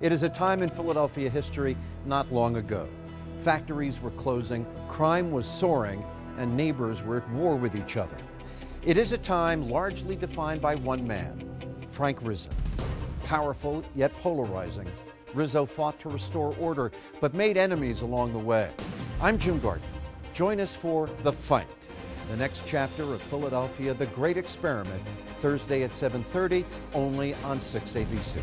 It is a time in Philadelphia history not long ago. Factories were closing, crime was soaring, and neighbors were at war with each other. It is a time largely defined by one man, Frank Rizzo. Powerful yet polarizing, Rizzo fought to restore order but made enemies along the way. I'm Jim Gardner. Join us for The Fight, the next chapter of Philadelphia, The Great Experiment, Thursday at 7:30 only on 6 ABC.